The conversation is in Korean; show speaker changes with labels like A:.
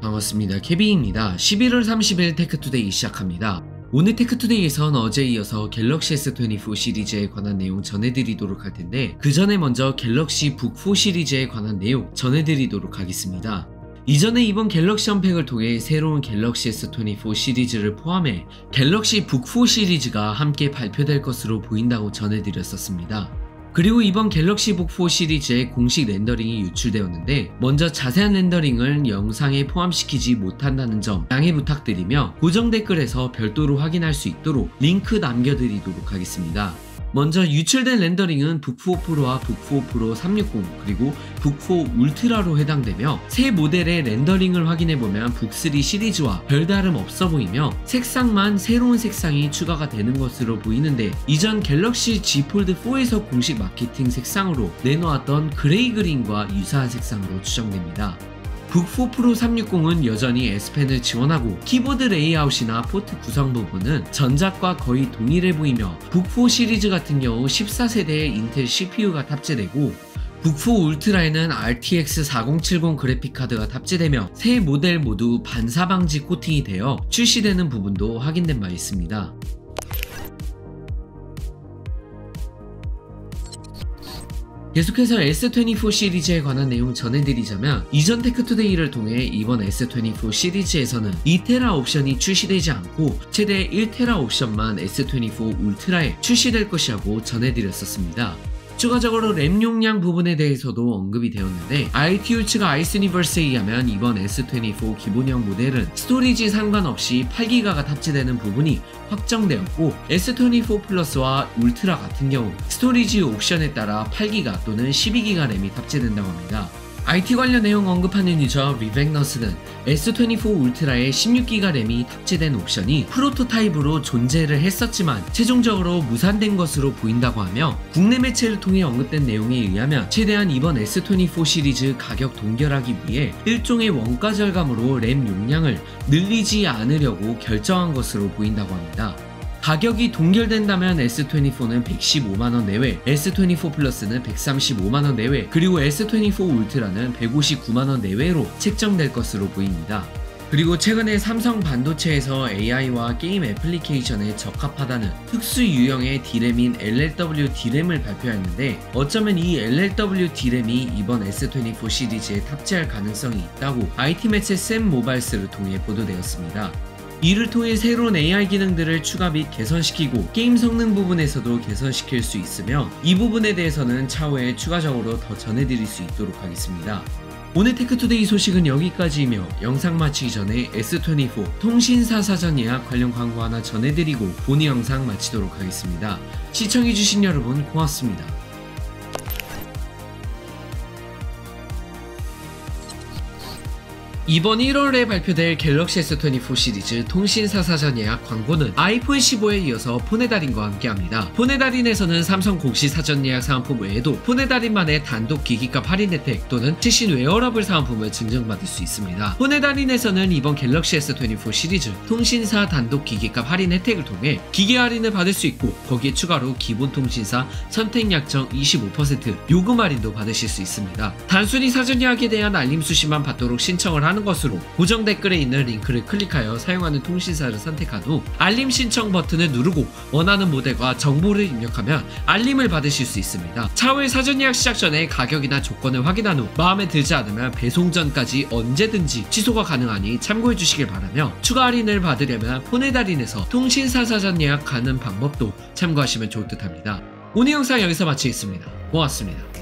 A: 반갑습니다. 케빈입니다. 11월 30일 테크투데이 시작합니다. 오늘 테크투데이에선 어제 이어서 갤럭시 S24 시리즈에 관한 내용 전해드리도록 할 텐데 그 전에 먼저 갤럭시 북4 시리즈에 관한 내용 전해드리도록 하겠습니다. 이전에 이번 갤럭시 언팩을 통해 새로운 갤럭시 S24 시리즈를 포함해 갤럭시 북4 시리즈가 함께 발표될 것으로 보인다고 전해드렸었습니다. 그리고 이번 갤럭시 북 4 시리즈의 공식 렌더링이 유출되었는데 먼저 자세한 렌더링을 영상에 포함시키지 못한다는 점 양해 부탁드리며 고정 댓글에서 별도로 확인할 수 있도록 링크 남겨드리도록 하겠습니다. 먼저 유출된 렌더링은 북4 프로와 북4 프로 360 그리고 북4 울트라로 해당되며 세 모델의 렌더링을 확인해보면 북3 시리즈와 별다름 없어 보이며 색상만 새로운 색상이 추가가 되는 것으로 보이는데 이전 갤럭시 Z 폴드 4에서 공식 마케팅 색상으로 내놓았던 그레이 그린과 유사한 색상으로 추정됩니다. 북4 프로 360은 여전히 S펜을 지원하고 키보드 레이아웃이나 포트 구성 부분은 전작과 거의 동일해 보이며 북4 시리즈 같은 경우 14세대의 인텔 CPU가 탑재되고 북4 울트라에는 RTX 4070 그래픽카드가 탑재되며 세 모델 모두 반사방지 코팅이 되어 출시되는 부분도 확인된 바 있습니다. 계속해서 S24 시리즈에 관한 내용 전해드리자면 이전 테크투데이를 통해 이번 S24 시리즈에서는 2테라 옵션이 출시되지 않고 최대 1테라 옵션만 S24 울트라에 출시될 것이라고 전해드렸었습니다. 추가적으로 램 용량 부분에 대해서도 언급이 되었는데 IT 유출가 아이스유니버스에 의하면 이번 S24 기본형 모델은 스토리지 상관없이 8기가가 탑재되는 부분이 확정되었고 S24 플러스와 울트라 같은 경우 스토리지 옵션에 따라 8기가 또는 12기가 램이 탑재된다고 합니다. IT 관련 내용 언급하는 유저 레베그너스는 S24 울트라에 16기가 램이 탑재된 옵션이 프로토타입으로 존재를 했었지만 최종적으로 무산된 것으로 보인다고 하며 국내 매체를 통해 언급된 내용에 의하면 최대한 이번 S24 시리즈 가격 동결하기 위해 일종의 원가 절감으로 램 용량을 늘리지 않으려고 결정한 것으로 보인다고 합니다. 가격이 동결된다면 S24는 115만원 내외, S24 플러스는 135만원 내외, 그리고 S24 울트라는 159만원 내외로 책정될 것으로 보입니다. 그리고 최근에 삼성 반도체에서 AI와 게임 애플리케이션에 적합하다는 특수 유형의 D램인 LLW D램을 발표했는데 어쩌면 이 LLW D램이 이번 S24 시리즈에 탑재할 가능성이 있다고 IT 매체 샘 모바일스를 통해 보도되었습니다. 이를 통해 새로운 AI 기능들을 추가 및 개선시키고 게임 성능 부분에서도 개선시킬 수 있으며 이 부분에 대해서는 차후에 추가적으로 더 전해드릴 수 있도록 하겠습니다. 오늘 테크투데이 소식은 여기까지이며 영상 마치기 전에 S24 통신사 사전 예약 관련 광고 하나 전해드리고 본 영상 마치도록 하겠습니다. 시청해주신 여러분 고맙습니다. 이번 1월에 발표될 갤럭시 S24 시리즈 통신사 사전 예약 광고는 아이폰 15에 이어서 폰의 달인과 함께합니다. 폰의 달인에서는 삼성 공시 사전 예약 사은품 외에도 폰의 달인만의 단독 기기값 할인 혜택 또는 최신 웨어러블 사은품을 증정받을 수 있습니다. 폰의 달인에서는 이번 갤럭시 S24 시리즈 통신사 단독 기기값 할인 혜택을 통해 기기 할인을 받을 수 있고 거기에 추가로 기본 통신사 선택 약정 25% 요금 할인도 받으실 수 있습니다. 단순히 사전 예약에 대한 알림 수신만 받도록 신청을 하는 하는 것으로 고정 댓글에 있는 링크를 클릭하여 사용하는 통신사를 선택한 후 알림 신청 버튼을 누르고 원하는 모델과 정보를 입력하면 알림을 받으실 수 있습니다. 차후에 사전 예약 시작 전에 가격이나 조건을 확인한 후 마음에 들지 않으면 배송 전까지 언제든지 취소가 가능하니 참고해 주시길 바라며 추가 할인을 받으려면 폰의 달인에서 통신사 사전 예약 가는 방법도 참고하시면 좋을 듯 합니다. 오늘 영상 여기서 마치겠습니다. 고맙습니다.